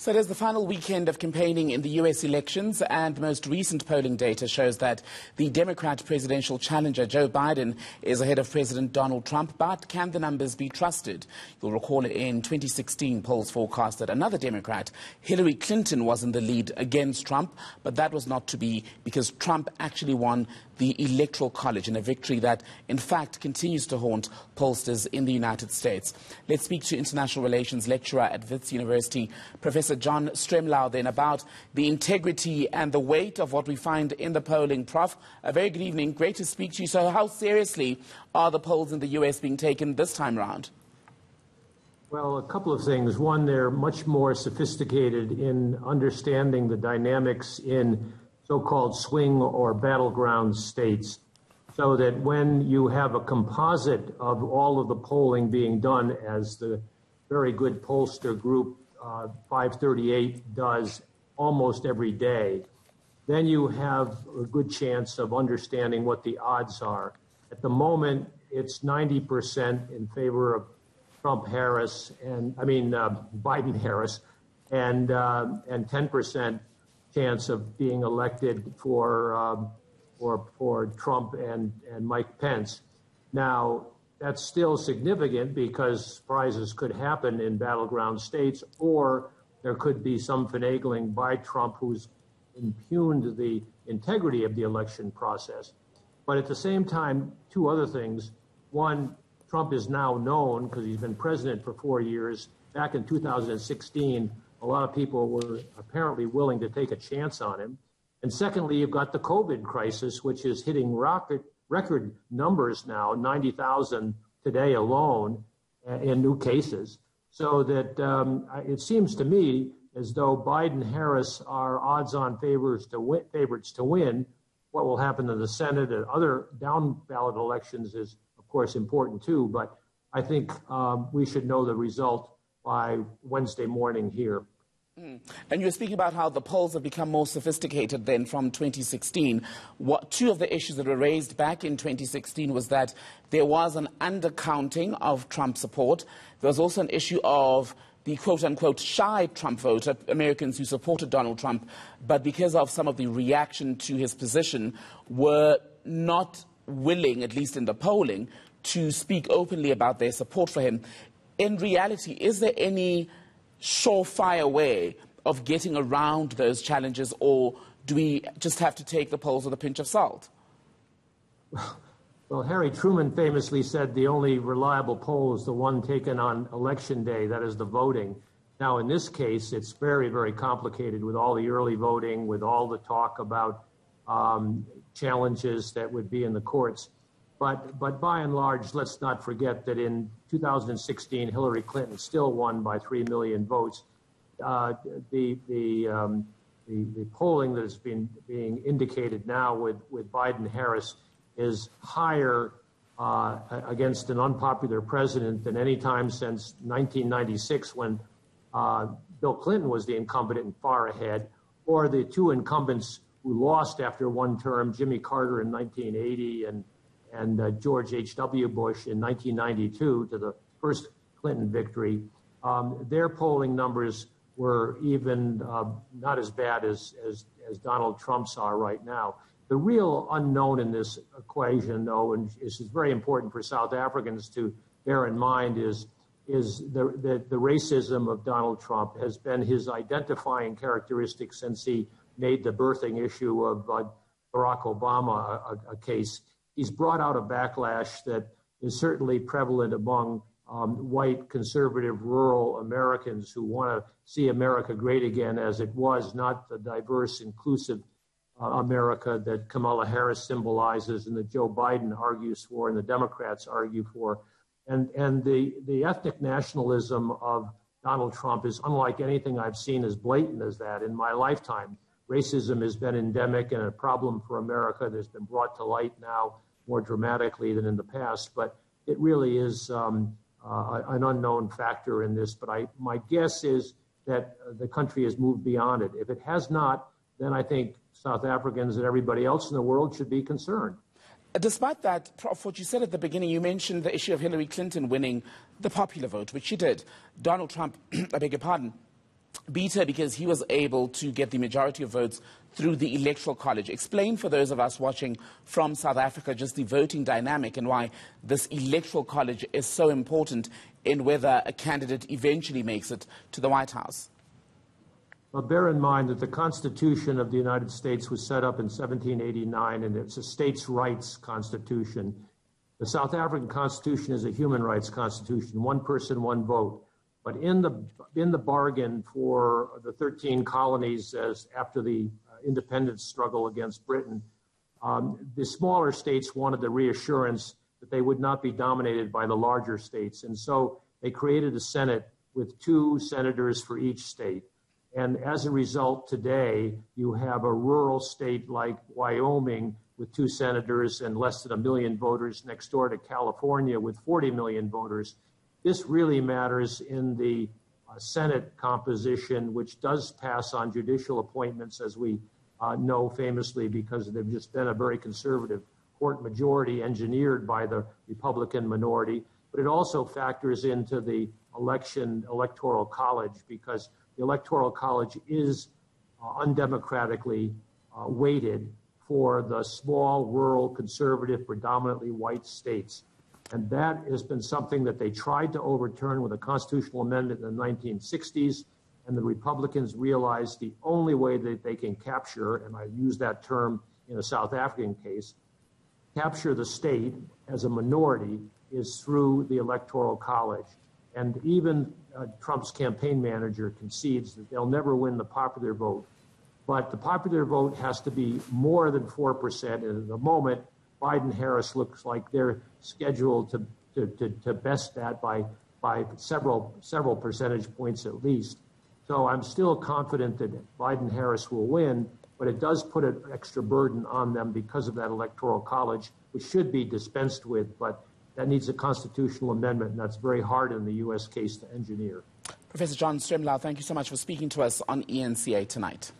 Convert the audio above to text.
So it is the final weekend of campaigning in the U.S. elections, and most recent polling data shows that the Democrat presidential challenger, Joe Biden, is ahead of President Donald Trump. But can the numbers be trusted? You'll recall in 2016, polls forecast that another Democrat, Hillary Clinton, was in the lead against Trump, but that was not to be because Trump actually won the Electoral College in a victory that, in fact, continues to haunt pollsters in the United States. Let's speak to international relations lecturer at Wits University, Professor Professor John Stremlau then about the integrity and the weight of what we find in the polling. Prof, a very good evening. Great to speak to you. So, how seriously are the polls in the US being taken this time around? Well, a couple of things. One, they're much more sophisticated in understanding the dynamics in so called swing or battleground states. So that when you have a composite of all of the polling being done, as the very good pollster group 538 does almost every day, then you have a good chance of understanding what the odds are. At the moment, it's 90% in favor of Trump Harris, and I mean uh, Biden Harris, and uh, and 10% chance of being elected for um, for Trump and and Mike Pence. Now, that's still significant because surprises could happen in battleground states, or there could be some finagling by Trump who's impugned the integrity of the election process. But at the same time, two other things. One, Trump is now known because he's been president for four years. Back in 2016, a lot of people were apparently willing to take a chance on him. And secondly, you've got the COVID crisis, which is hitting rocket record numbers now, 90,000 today alone uh, in new cases. So that um, it seems to me as though Biden Harris are odds on favors to win, favorites to win. What will happen in the Senate and other down ballot elections is, of course, important too. But I think um, we should know the result by Wednesday morning here. Mm. And you were speaking about how the polls have become more sophisticated then from 2016. What, two of the issues that were raised back in 2016 was that there was an undercounting of Trump support. There was also an issue of the quote unquote shy Trump voter, Americans who supported Donald Trump, but because of some of the reaction to his position, were not willing, at least in the polling, to speak openly about their support for him. In reality, is there any surefire way of getting around those challenges, or do we just have to take the polls with a pinch of salt? Well, Harry Truman famously said the only reliable poll is the one taken on election day, that is the voting. Now, in this case, it's very, very complicated with all the early voting, with all the talk about um, challenges that would be in the courts. But, but by and large, let's not forget that in 2016, Hillary Clinton still won by 3 million votes. Uh, the, the, um, the, polling that been being indicated now with, with Biden Harris is higher uh, against an unpopular president than any time since 1996 when uh, Bill Clinton was the incumbent and far ahead, or the two incumbents who lost after one term, Jimmy Carter in 1980 and and uh, George H.W. Bush in 1992 to the first Clinton victory, um, their polling numbers were even uh, not as bad as, as, as Donald Trump's are right now. The real unknown in this equation, though, and this is very important for South Africans to bear in mind, is, is the, the, the racism of Donald Trump has been his identifying characteristic since he made the birthing issue of uh, Barack Obama a, a case he's brought out a backlash that is certainly prevalent among um, white, conservative, rural Americans who want to see America great again as it was, not the diverse, inclusive uh, America that Kamala Harris symbolizes and that Joe Biden argues for and the Democrats argue for. And, and the, the ethnic nationalism of Donald Trump is unlike anything I've seen as blatant as that in my lifetime. Racism has been endemic and a problem for America that's been brought to light now more dramatically than in the past. But it really is um, uh, an unknown factor in this. But I, my guess is that the country has moved beyond it. If it has not, then I think South Africans and everybody else in the world should be concerned. Despite that, Prof, what you said at the beginning, you mentioned the issue of Hillary Clinton winning the popular vote, which she did. Donald Trump, I beg your pardon, her because he was able to get the majority of votes through the Electoral College. Explain for those of us watching from South Africa just the voting dynamic and why this Electoral College is so important in whether a candidate eventually makes it to the White House. Well, bear in mind that the Constitution of the United States was set up in 1789 and it's a states' rights constitution. The South African Constitution is a human rights constitution, one person, one vote. But in the, in the bargain for the 13 colonies as after the uh, independence struggle against Britain, um, the smaller states wanted the reassurance that they would not be dominated by the larger states. And so they created a Senate with two senators for each state. And as a result, today you have a rural state like Wyoming with two senators and less than a million voters next door to California with 40 million voters. This really matters in the uh, Senate composition, which does pass on judicial appointments, as we uh, know famously, because they've just been a very conservative court majority engineered by the Republican minority. But it also factors into the election electoral college because the electoral college is uh, undemocratically weighted for the small, rural, conservative, predominantly white states. And that has been something that they tried to overturn with a constitutional amendment in the 1960s. And the Republicans realized the only way that they can capture, and I use that term in a South African case, capture the state as a minority is through the Electoral College. And even uh, Trump's campaign manager concedes that they'll never win the popular vote. But the popular vote has to be more than 4%. And at the moment, Biden Harris looks like they're scheduled to, to, to, to best that by, by several, several percentage points at least. So I'm still confident that Biden Harris will win, but it does put an extra burden on them because of that electoral college, which should be dispensed with, but that needs a constitutional amendment, and that's very hard in the U.S. case to engineer. Professor John Stremlau, thank you so much for speaking to us on ENCA tonight.